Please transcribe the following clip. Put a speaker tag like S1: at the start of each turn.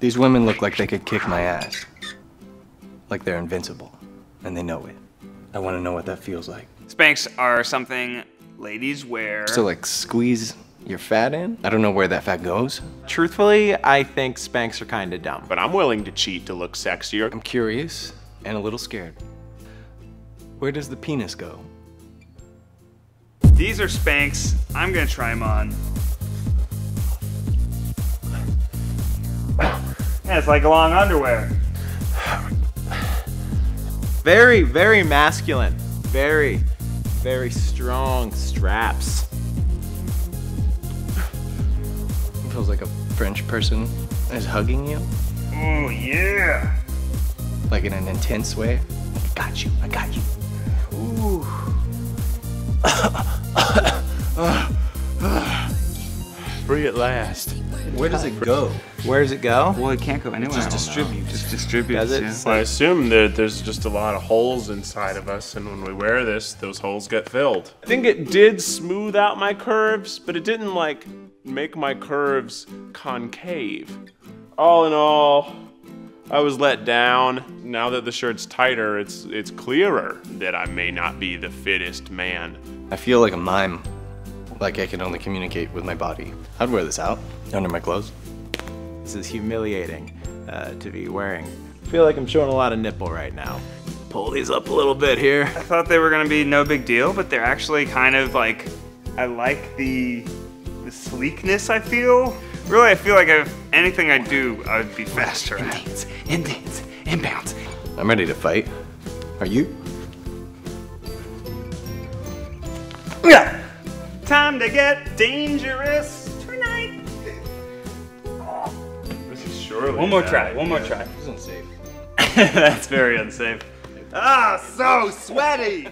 S1: These women look like they could kick my ass. Like they're invincible. And they know it. I want to know what that feels like.
S2: Spanx are something ladies wear.
S1: So, like, squeeze your fat in? I don't know where that fat goes.
S3: Truthfully, I think Spanx are kind of dumb.
S4: But I'm willing to cheat to look sexier.
S1: I'm curious and a little scared. Where does the penis go?
S2: These are Spanx. I'm gonna try them on. Yeah, it's like long underwear.
S3: Very, very masculine. Very, very strong straps.
S1: It feels like a French person is hugging you.
S2: Oh yeah.
S1: Like in an intense way. I got you, I got you.
S3: Ooh.
S4: last.
S1: Where does it go?
S3: Where does it go?
S2: Well, it can't go anywhere.
S1: just distributes.
S2: Just distributes.
S3: Does it?
S2: yeah.
S4: I assume that there's just a lot of holes inside of us, and when we wear this, those holes get filled. I think it did smooth out my curves, but it didn't like make my curves concave. All in all, I was let down. Now that the shirt's tighter, it's it's clearer that I may not be the fittest man.
S1: I feel like a mime. Like I can only communicate with my body. I'd wear this out under my clothes.
S3: This is humiliating uh, to be wearing. I feel like I'm showing a lot of nipple right now. Pull these up a little bit here.
S2: I thought they were gonna be no big deal, but they're actually kind of like. I like the the sleekness. I feel. Really, I feel like if anything I do, I would be faster. at.
S5: Dance and dance and bounce.
S1: I'm ready to fight. Are you?
S2: Yeah. Time to get dangerous tonight.
S4: This is surely
S2: One more
S4: bad.
S2: try. One more try.
S1: This is unsafe.
S2: That's very unsafe. Ah, so sweaty.